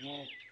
Yeah.